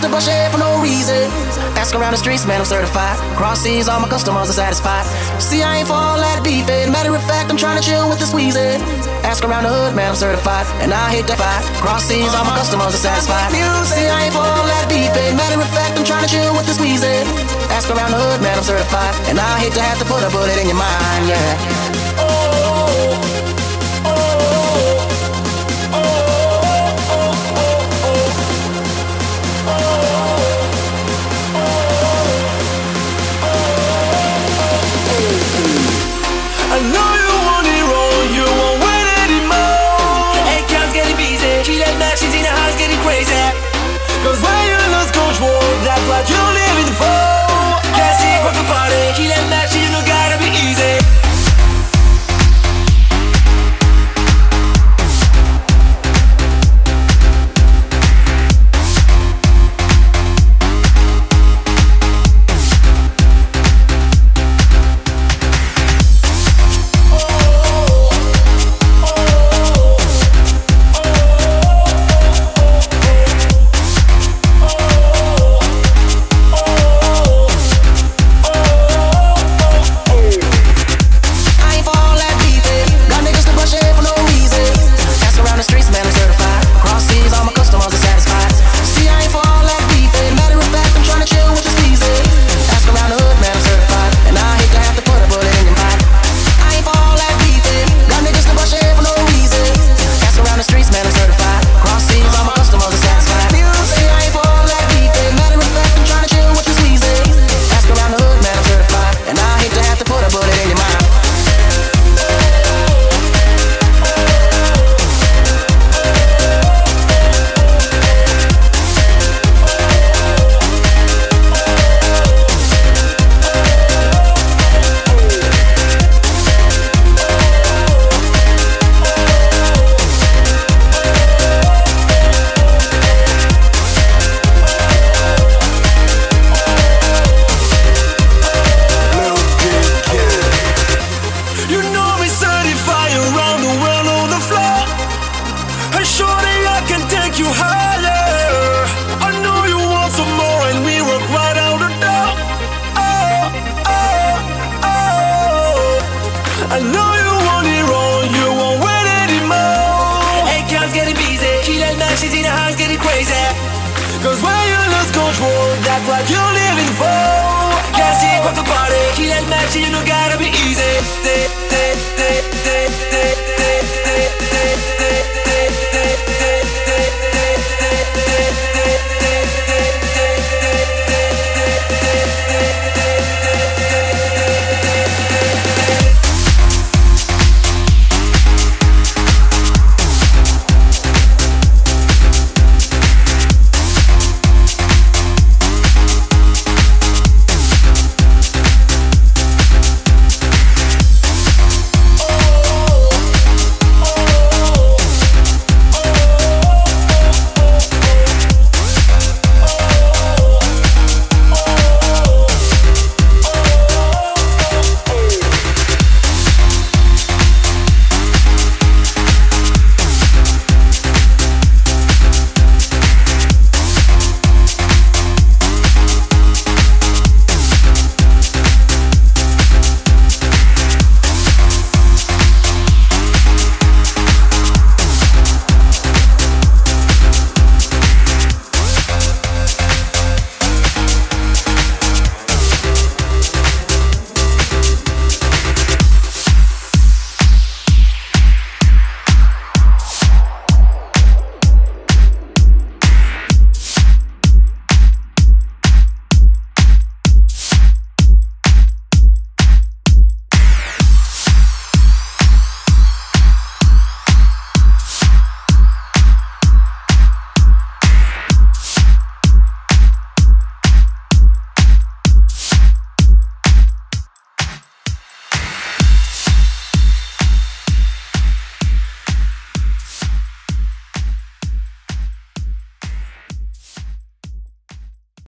to brush hair for no reason. Ask around the streets, man, I'm certified. Cross seas, all my customers are satisfied. See, I ain't for all that beefing. Matter of fact, I'm trying to chill with the squeezing. Ask around the hood, man, I'm certified. And I hate that fight. Cross seas, all my customers are satisfied. See, I ain't for all that beefing. Matter of fact, I'm trying to chill with the squeezing. Ask around the hood, man, I'm certified. And I hate to have to put a bullet in your mind, yeah. Oh. you Cause when you lose control, that's what you're living for Classique, what the party, kill and match, you know gotta be easy, easy, easy, easy.